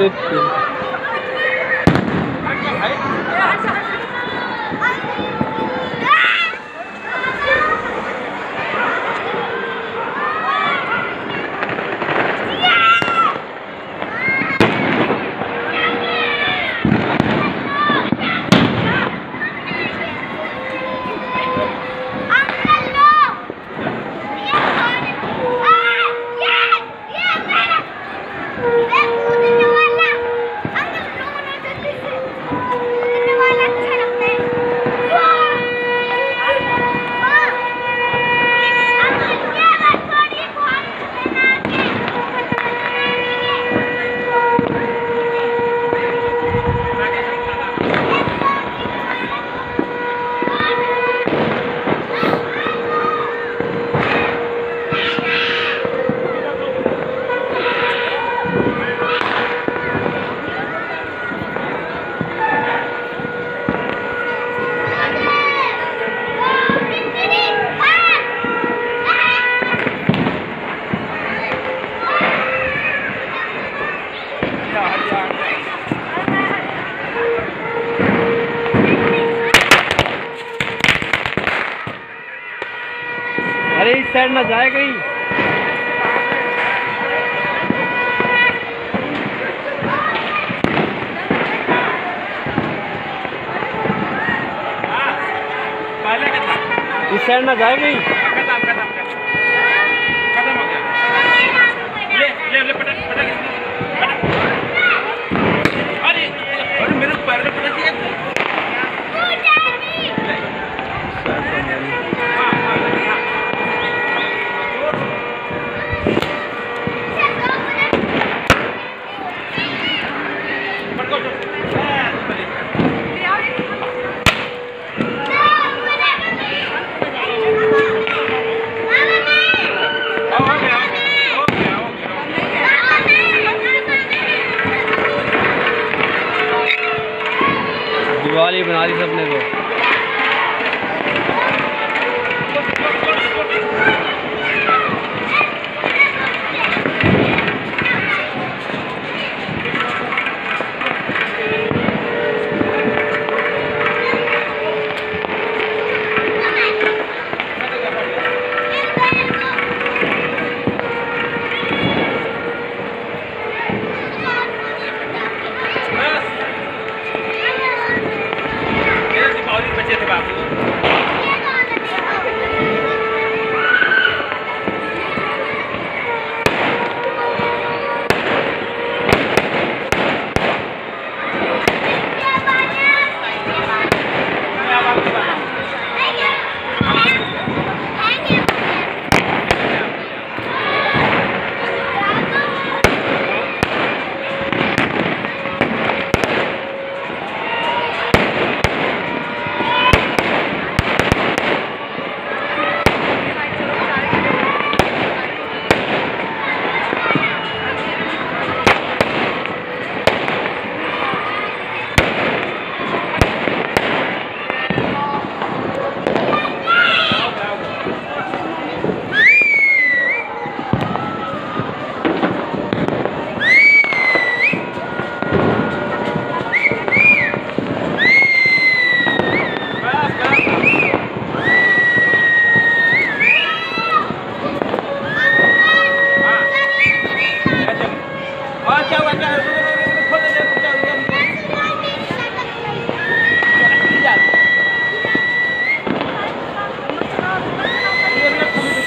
started. अरे इस side ना जाए कहीं। इस साइड ना जाए कहीं।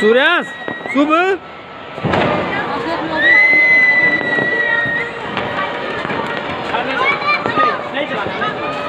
सूर्यास शुभ। नहीं चला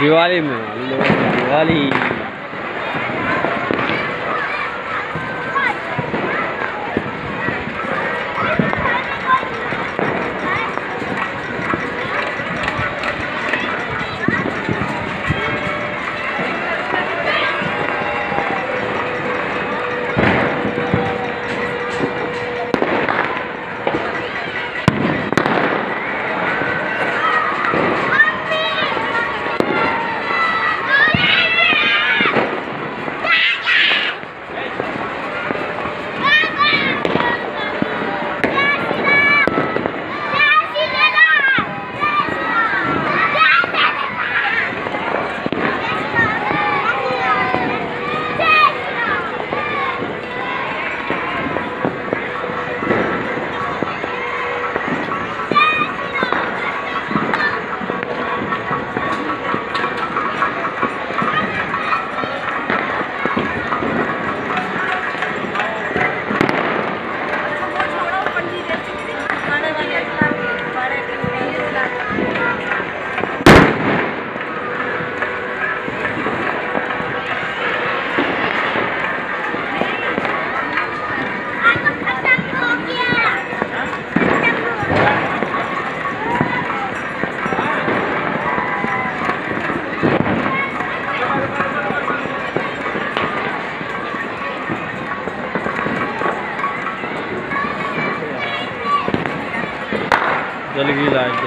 दिवाली में। दिवाली। like